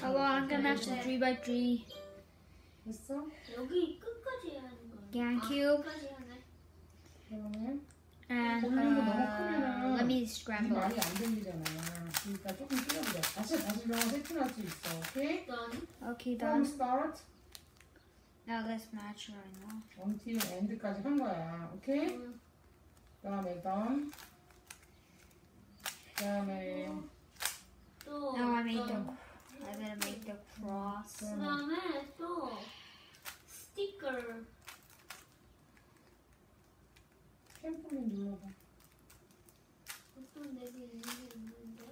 Hello, I'm gonna have some 3x3 됐어? 여기 끝까지 해야 하는 거야. GameCube 아, 끝까지 하네. 그러면 and 볼륨이 너무 uh, 크면은 let me 이 scramble. 말이 안 들리잖아. 그러니까 조금 줄여보자. 다시 다시 영어 세팅할 수 있어. 오케이? 일단 Okay, From done. start Now let's match right now. until end까지 한 거야. 오케이? 음, 그다음에 done. 그다음에 또 Now I made the. cross. 그다음에 또 스티커 캠프맨 눌러봐. 어떤 있는 게 있는데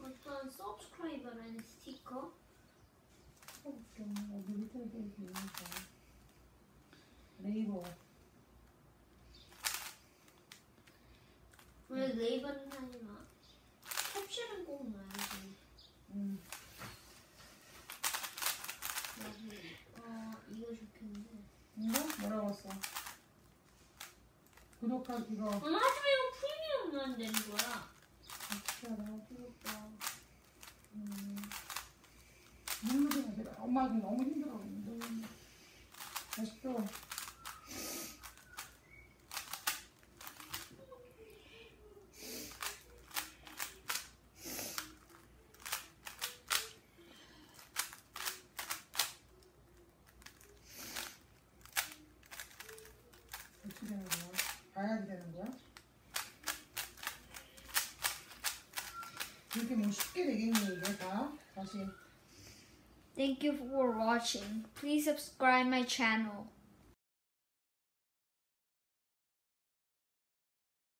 어떤 subscriber라는 스티커 해볼게. 어디 밑에 이렇게 있니까. 레이버. 왜 레이버는 하지 마 캡슐은 꼭 넣어야지 음. 여기 어 이거 좋겠는데 이거 뭐라고 써? 구독하기 이거. 엄마 하지만 이거 프리미엄 넣으면 되는 거야 어떻게 구독자. 음. 누르지 마세요. 엄마 지금 너무 힘들어. 너무. 다시 또. 어떻게 되는 거야? 봐야지 되는 거야? 이렇게 뭐 쉽게 되겠니 이게 다? 다시 Thank you for watching. Please subscribe my channel.